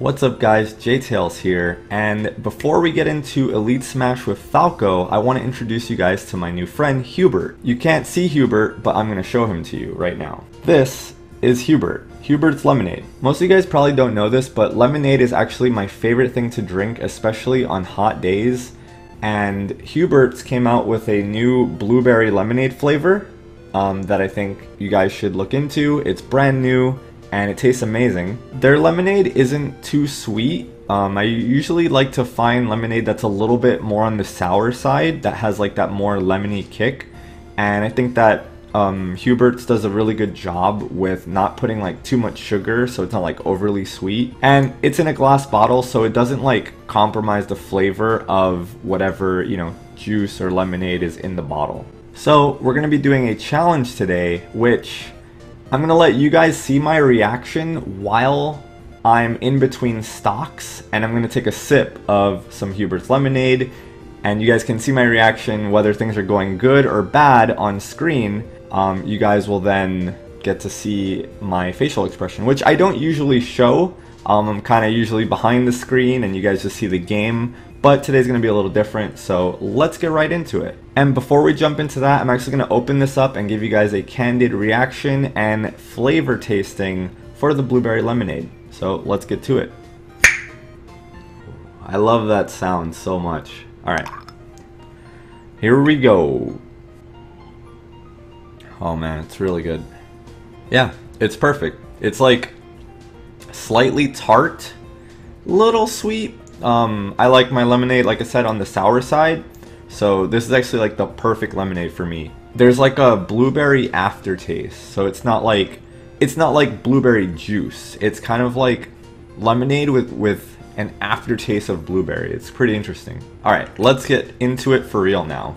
What's up guys, JTails here, and before we get into Elite Smash with Falco, I want to introduce you guys to my new friend, Hubert. You can't see Hubert, but I'm going to show him to you right now. This is Hubert. Hubert's Lemonade. Most of you guys probably don't know this, but lemonade is actually my favorite thing to drink, especially on hot days. And Hubert's came out with a new blueberry lemonade flavor um, that I think you guys should look into. It's brand new and it tastes amazing. Their lemonade isn't too sweet. Um, I usually like to find lemonade that's a little bit more on the sour side that has like that more lemony kick. And I think that um, Hubert's does a really good job with not putting like too much sugar so it's not like overly sweet. And it's in a glass bottle so it doesn't like compromise the flavor of whatever, you know, juice or lemonade is in the bottle. So we're going to be doing a challenge today which I'm to let you guys see my reaction while I'm in between stocks and I'm to take a sip of some Hubert's lemonade and you guys can see my reaction whether things are going good or bad on screen. Um, you guys will then get to see my facial expression, which I don't usually show. Um, I'm kind of usually behind the screen and you guys just see the game, but today's going to be a little different, so let's get right into it. And before we jump into that, I'm actually going to open this up and give you guys a candid reaction and flavor tasting for the blueberry lemonade. So let's get to it. I love that sound so much. Alright. Here we go. Oh man, it's really good. Yeah, it's perfect. It's like slightly tart, little sweet, um, I like my lemonade, like I said, on the sour side. So this is actually like the perfect lemonade for me. There's like a blueberry aftertaste. So it's not like it's not like blueberry juice. It's kind of like lemonade with with an aftertaste of blueberry. It's pretty interesting. All right, let's get into it for real now.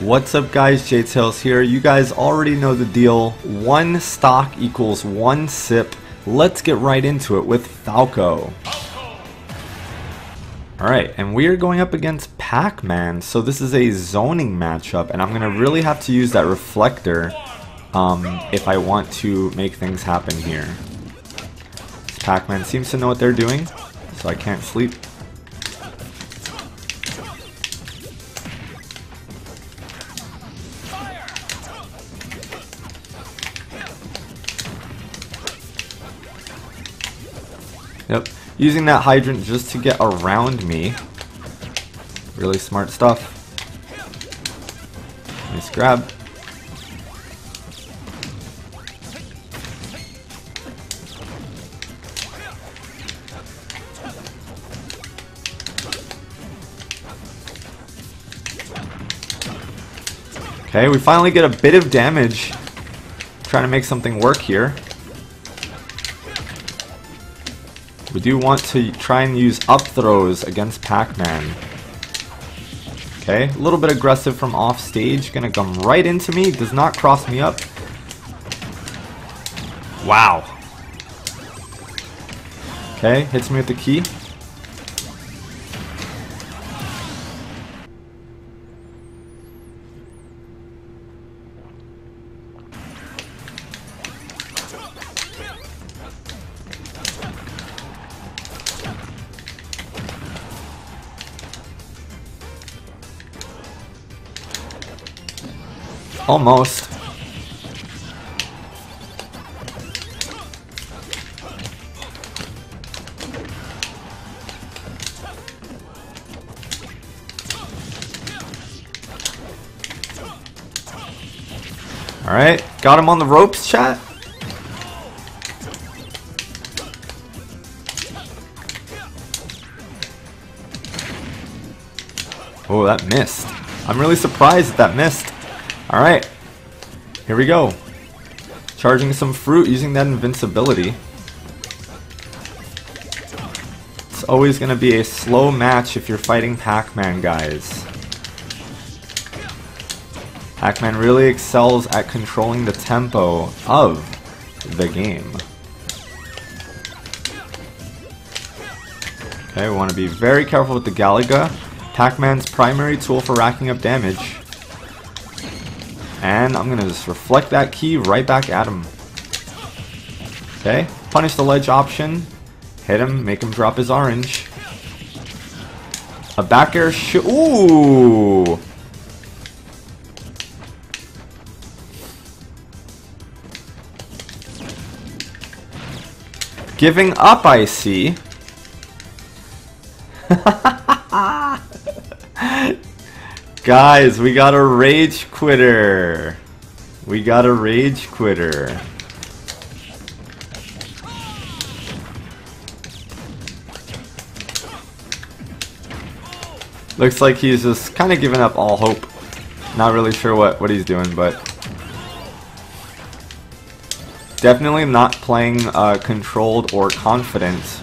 What's up guys, JTails here. You guys already know the deal. One stock equals one sip. Let's get right into it with Falco. Alright, and we are going up against Pac-Man, so this is a zoning matchup, and I'm going to really have to use that reflector um, if I want to make things happen here. Pac-Man seems to know what they're doing, so I can't sleep. Using that hydrant just to get around me. Really smart stuff. Nice grab. Okay, we finally get a bit of damage. Trying to make something work here. We do want to try and use up throws against Pac-Man. Okay, a little bit aggressive from off stage. Gonna come right into me. Does not cross me up. Wow. Okay, hits me with the key. Almost. Alright, got him on the ropes, chat. Oh, that missed. I'm really surprised that, that missed. Alright. Here we go. Charging some fruit using that invincibility. It's always going to be a slow match if you're fighting Pac-Man, guys. Pac-Man really excels at controlling the tempo of the game. Okay, we want to be very careful with the Galaga. Pac-Man's primary tool for racking up damage. And I'm going to just reflect that key right back at him. Okay, punish the ledge option. Hit him, make him drop his orange. A back air sh- Ooh! Giving up, I see. Guys, we got a rage quitter. We got a rage quitter. Looks like he's just kind of giving up all hope. Not really sure what, what he's doing, but... Definitely not playing uh, controlled or confident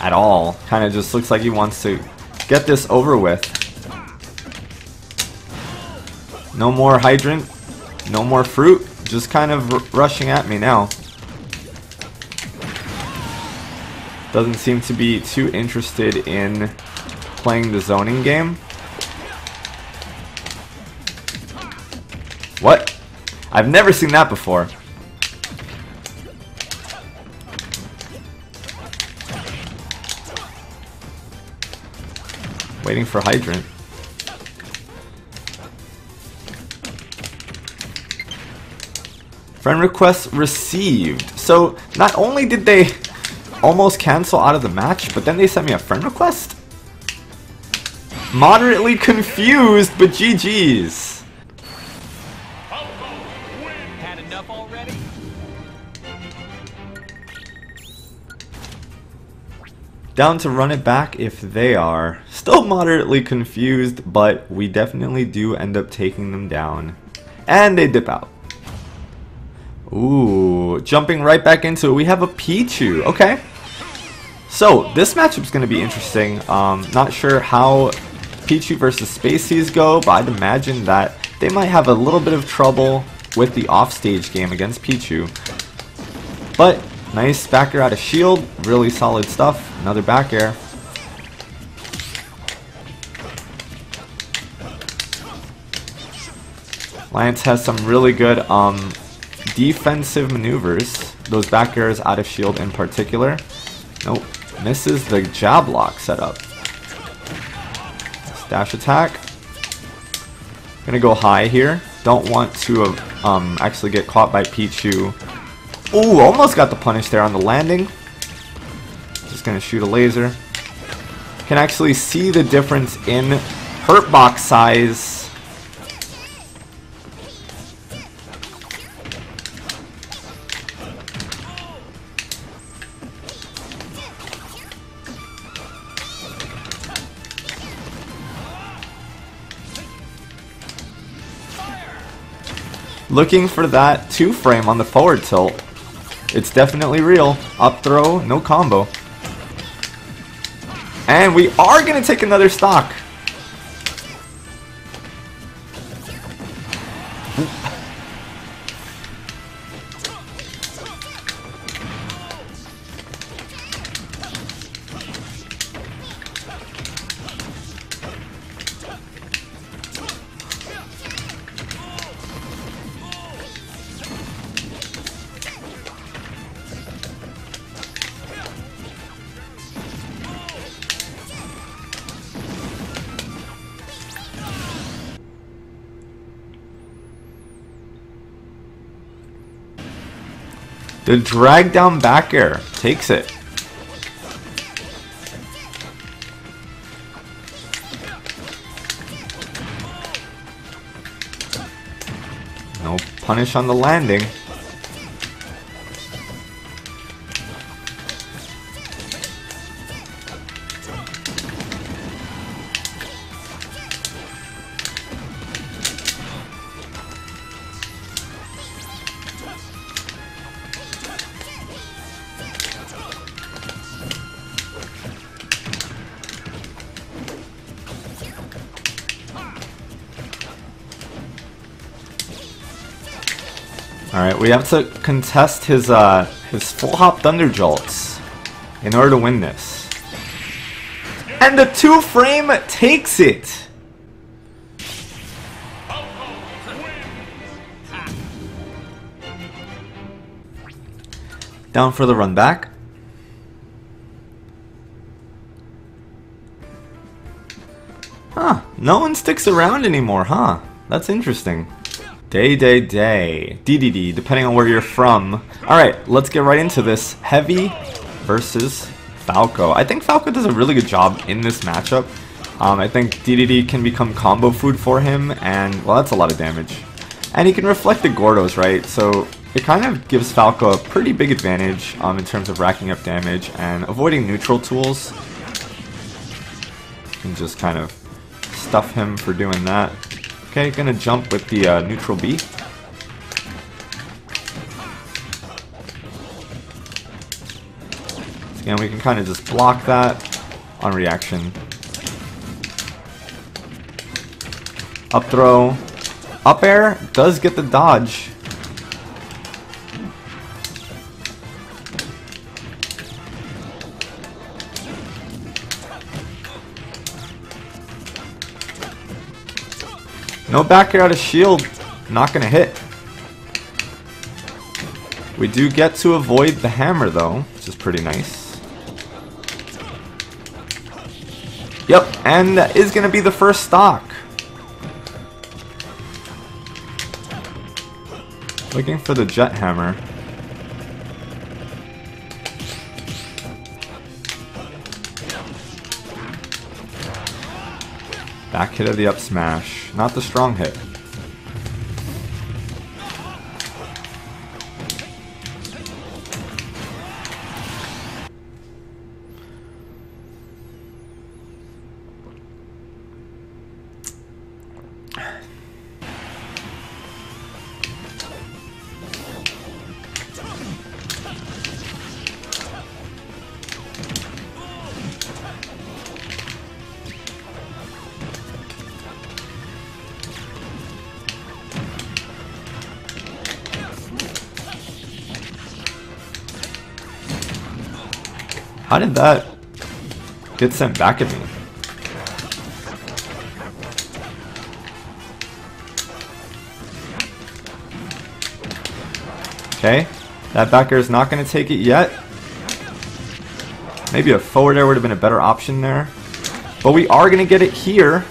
at all. Kind of just looks like he wants to get this over with. No more hydrant, no more fruit, just kind of rushing at me now. Doesn't seem to be too interested in playing the zoning game. What? I've never seen that before. Waiting for Hydrant. Friend request received. So, not only did they almost cancel out of the match, but then they sent me a friend request? Moderately confused, but GG's. Had enough already? Down to run it back if they are. Still moderately confused, but we definitely do end up taking them down. And they dip out. Ooh, jumping right back into it, we have a Pichu. Okay. So, this matchup's going to be interesting. Um, not sure how Pichu versus Spaceys go, but I'd imagine that they might have a little bit of trouble with the offstage game against Pichu. But, nice back air out of shield, really solid stuff. Another back air. Lance has some really good um, defensive maneuvers. Those back airs out of shield in particular. Nope. Misses the jab lock setup. Dash attack. Gonna go high here. Don't want to um, actually get caught by Pichu. Ooh, almost got the punish there on the landing. Just gonna shoot a laser. Can actually see the difference in hurt box size Looking for that two frame on the forward tilt. It's definitely real. Up throw, no combo. And we are going to take another stock. The drag down back air takes it. No punish on the landing. Alright, we have to contest his uh, his full hop thunder jolts in order to win this. And the two frame takes it! Down for the run back. Huh, no one sticks around anymore, huh? That's interesting. Day, day, day. DDD, depending on where you're from. Alright, let's get right into this. Heavy versus Falco. I think Falco does a really good job in this matchup. Um, I think DDD can become combo food for him, and, well, that's a lot of damage. And he can reflect the Gordos, right? So it kind of gives Falco a pretty big advantage um, in terms of racking up damage and avoiding neutral tools. And just kind of stuff him for doing that. Okay, gonna jump with the uh, neutral B. Again, we can kind of just block that on reaction. Up throw. Up air does get the dodge. No back air out of shield. Not gonna hit. We do get to avoid the hammer though, which is pretty nice. Yep, and that is gonna be the first stock. Looking for the jet hammer. Back hit of the up smash. Not the strong hit. How did that get sent back at me? Okay, that back air is not going to take it yet. Maybe a forward air would have been a better option there. But we are going to get it here.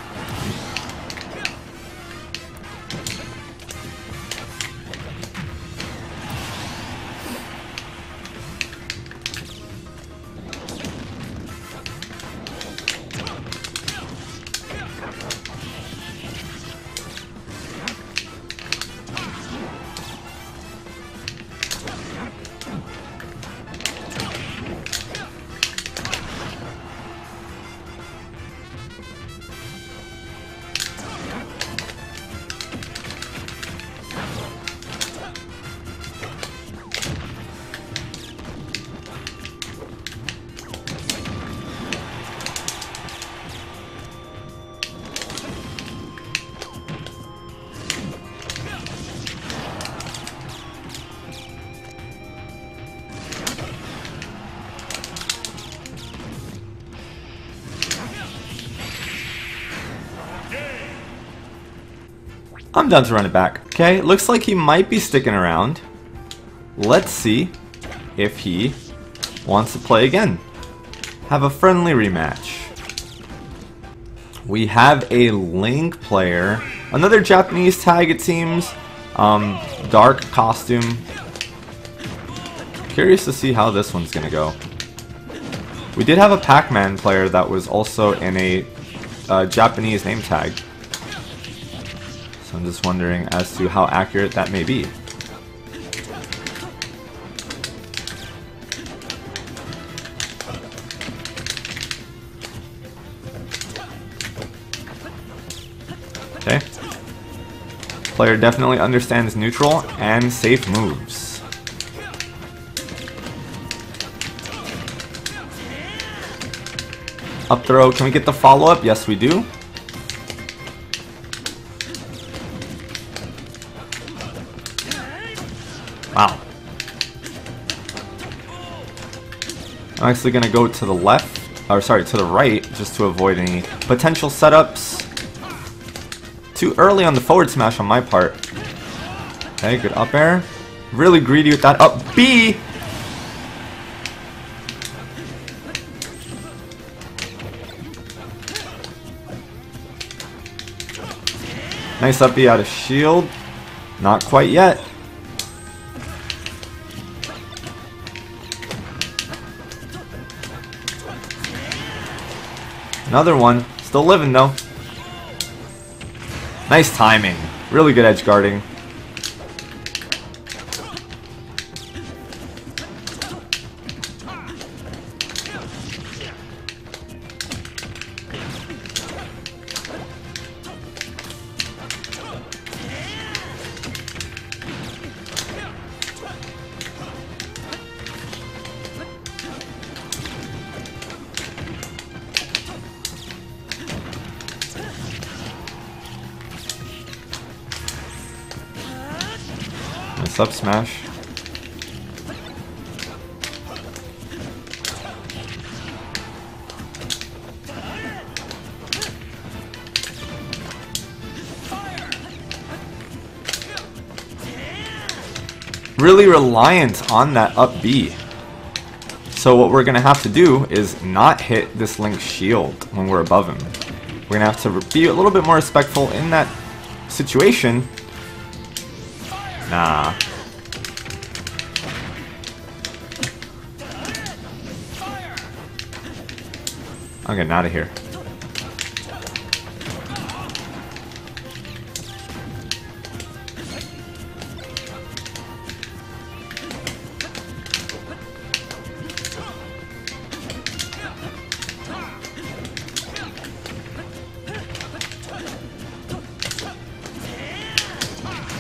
I'm done to run it back. Okay, looks like he might be sticking around. Let's see if he wants to play again. Have a friendly rematch. We have a Link player. Another Japanese tag, it seems. Um, dark costume. Curious to see how this one's gonna go. We did have a Pac-Man player that was also in a uh, Japanese name tag. So I'm just wondering as to how accurate that may be. Okay. Player definitely understands neutral and safe moves. Up throw, can we get the follow-up? Yes, we do. I'm actually going to go to the left, or sorry, to the right, just to avoid any potential setups. Too early on the forward smash on my part. Okay, good up air. Really greedy with that up B. Nice up B out of shield. Not quite yet. Another one. Still living though. Nice timing. Really good edge guarding. Up smash. Really reliant on that up B. So what we're going to have to do is not hit this Link's shield when we're above him. We're going to have to be a little bit more respectful in that situation Nah. I'm getting out of here.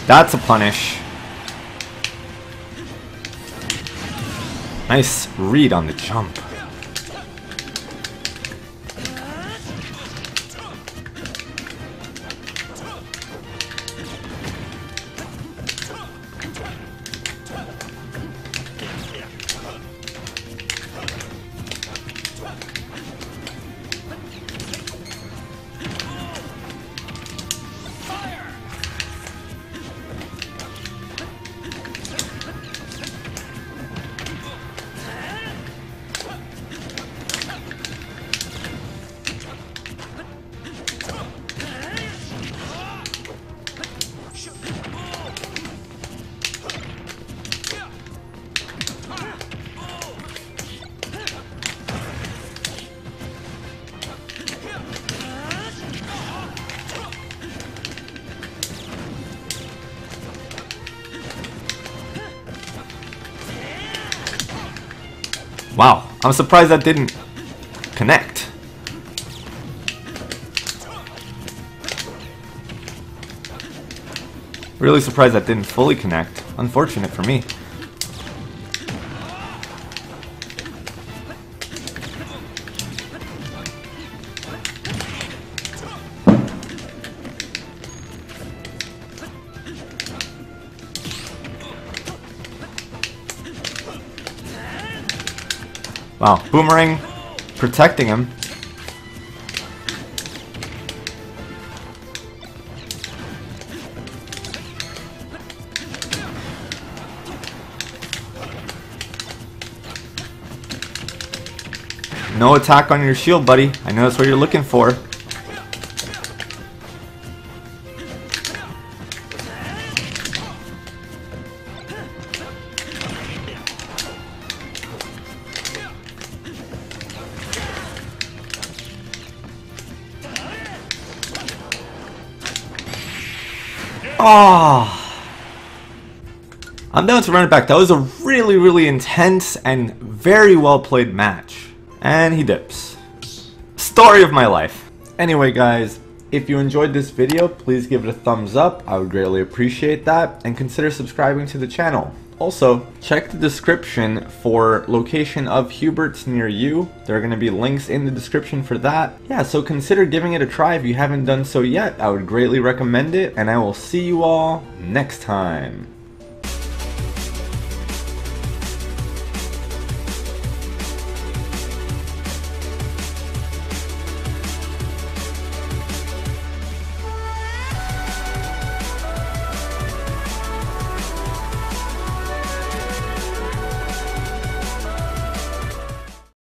That's a punish. Nice read on the jump. Wow, I'm surprised that didn't connect. Really surprised that didn't fully connect. Unfortunate for me. Wow, Boomerang protecting him. No attack on your shield, buddy. I know that's what you're looking for. Oh. I'm down to run it back. That was a really, really intense and very well played match. And he dips. Story of my life. Anyway, guys, if you enjoyed this video, please give it a thumbs up. I would greatly appreciate that. And consider subscribing to the channel. Also, check the description for location of Hubert's near you. There are going to be links in the description for that. Yeah, so consider giving it a try if you haven't done so yet. I would greatly recommend it, and I will see you all next time.